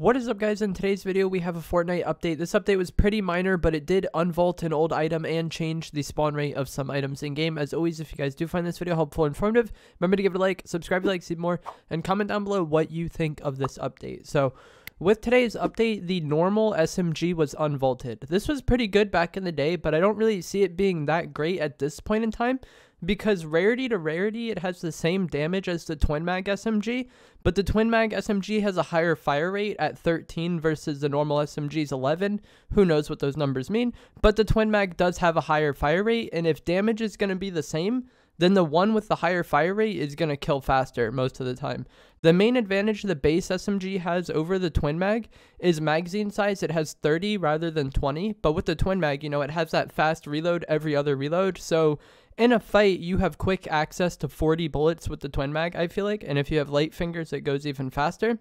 What is up guys, in today's video we have a Fortnite update. This update was pretty minor, but it did unvault an old item and change the spawn rate of some items in game. As always, if you guys do find this video helpful and informative, remember to give it a like, subscribe if you like see more, and comment down below what you think of this update. So, with today's update, the normal SMG was unvaulted. This was pretty good back in the day, but I don't really see it being that great at this point in time because rarity to rarity, it has the same damage as the Twin Mag SMG, but the Twin Mag SMG has a higher fire rate at 13 versus the normal SMG's 11. Who knows what those numbers mean? But the Twin Mag does have a higher fire rate, and if damage is going to be the same, then the one with the higher fire rate is going to kill faster most of the time. The main advantage the base SMG has over the Twin Mag is magazine size. It has 30 rather than 20, but with the Twin Mag, you know, it has that fast reload every other reload. So in a fight, you have quick access to 40 bullets with the twin mag, I feel like. And if you have light fingers, it goes even faster.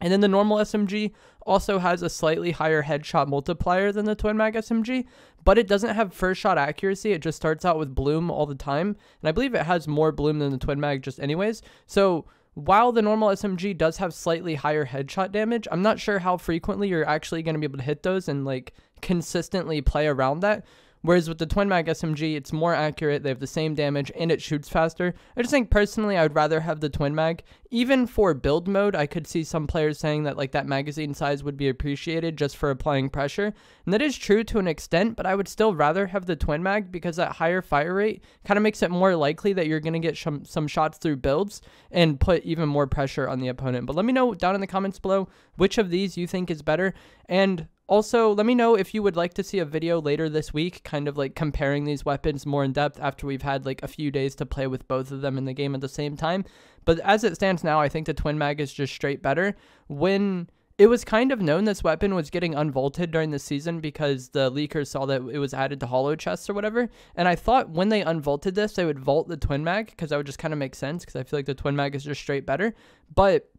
And then the normal SMG also has a slightly higher headshot multiplier than the Twin Mag SMG, but it doesn't have first shot accuracy. It just starts out with bloom all the time. And I believe it has more bloom than the Twin Mag just anyways. So while the normal SMG does have slightly higher headshot damage, I'm not sure how frequently you're actually going to be able to hit those and like consistently play around that. Whereas with the Twin Mag SMG, it's more accurate, they have the same damage, and it shoots faster. I just think personally I would rather have the Twin Mag. Even for build mode, I could see some players saying that like that magazine size would be appreciated just for applying pressure. And that is true to an extent, but I would still rather have the Twin Mag because that higher fire rate kind of makes it more likely that you're going to get some, some shots through builds and put even more pressure on the opponent. But let me know down in the comments below which of these you think is better. And also, let me know if you would like to see a video later this week, kind of like comparing these weapons more in depth after we've had like a few days to play with both of them in the game at the same time. But as it stands now, I think the Twin Mag is just straight better. When it was kind of known this weapon was getting unvaulted during the season because the leakers saw that it was added to hollow chests or whatever. And I thought when they unvaulted this, they would vault the Twin Mag because that would just kind of make sense because I feel like the Twin Mag is just straight better. But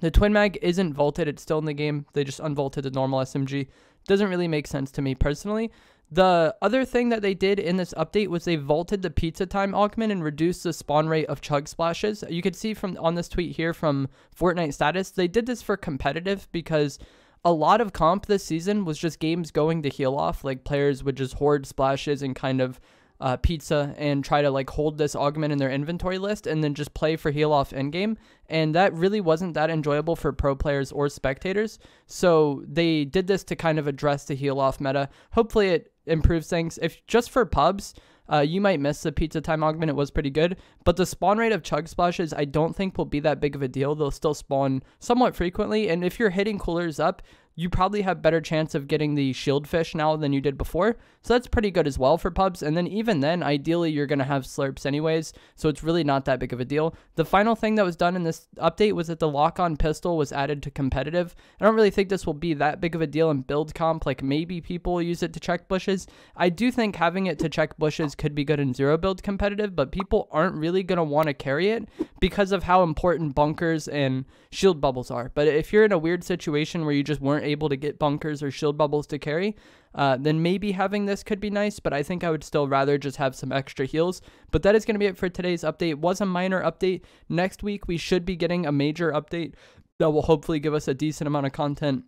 the Twin Mag isn't vaulted. It's still in the game. They just unvaulted the normal SMG. Doesn't really make sense to me personally. The other thing that they did in this update was they vaulted the pizza time augment and reduced the spawn rate of chug splashes. You could see from on this tweet here from Fortnite status, they did this for competitive because a lot of comp this season was just games going to heal off. Like players would just hoard splashes and kind of uh, pizza and try to like hold this augment in their inventory list and then just play for heal off endgame. And that really wasn't that enjoyable for pro players or spectators. So they did this to kind of address the heal off meta. Hopefully it improves things. If just for pubs, uh, you might miss the pizza time augment. It was pretty good. But the spawn rate of chug splashes, I don't think will be that big of a deal. They'll still spawn somewhat frequently. And if you're hitting coolers up, you probably have better chance of getting the shield fish now than you did before. So that's pretty good as well for pubs. And then even then, ideally, you're going to have slurps anyways. So it's really not that big of a deal. The final thing that was done in this update was that the lock-on pistol was added to competitive. I don't really think this will be that big of a deal in build comp. Like maybe people use it to check bushes. I do think having it to check bushes could be good in zero build competitive, but people aren't really going to want to carry it because of how important bunkers and shield bubbles are. But if you're in a weird situation where you just weren't able to get bunkers or shield bubbles to carry, uh, then maybe having this could be nice, but I think I would still rather just have some extra heals. But that is going to be it for today's update. It was a minor update. Next week, we should be getting a major update that will hopefully give us a decent amount of content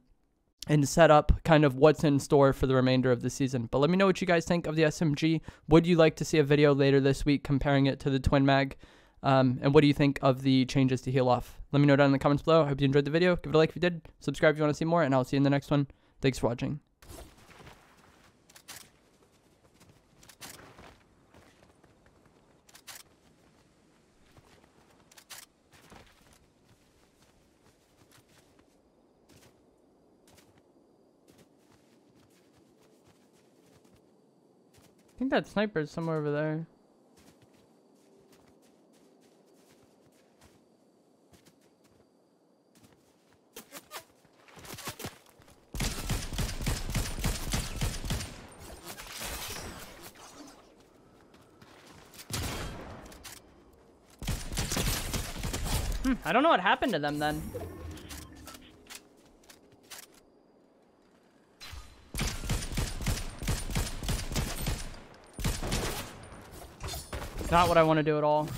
and set up kind of what's in store for the remainder of the season. But let me know what you guys think of the SMG. Would you like to see a video later this week comparing it to the Twin Mag? Um, and what do you think of the changes to heal off? Let me know down in the comments below. I hope you enjoyed the video. Give it a like if you did. Subscribe if you want to see more, and I'll see you in the next one. Thanks for watching. I think that sniper's somewhere over there. Hmm, I don't know what happened to them then. Not what I want to do at all.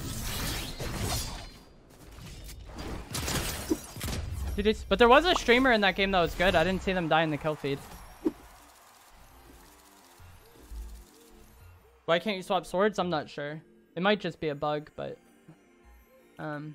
But there was a streamer in that game that was good. I didn't see them die in the kill feed. Why can't you swap swords? I'm not sure. It might just be a bug, but... Um...